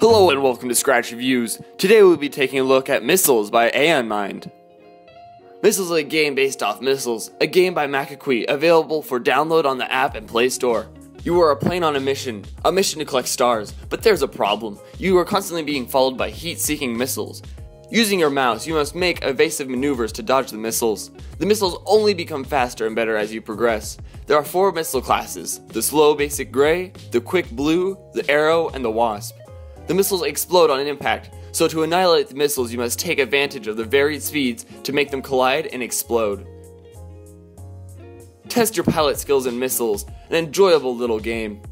Hello and welcome to Scratch Reviews. Today we'll be taking a look at Missiles by AiyanMind. Missiles is a game based off Missiles, a game by Macaque, available for download on the app and Play Store. You are a plane on a mission, a mission to collect stars, but there's a problem. You are constantly being followed by heat-seeking missiles. Using your mouse, you must make evasive maneuvers to dodge the missiles. The missiles only become faster and better as you progress. There are four missile classes, the slow basic gray, the quick blue, the arrow, and the wasp. The missiles explode on impact, so to annihilate the missiles you must take advantage of the varied speeds to make them collide and explode. Test your pilot skills in missiles, an enjoyable little game.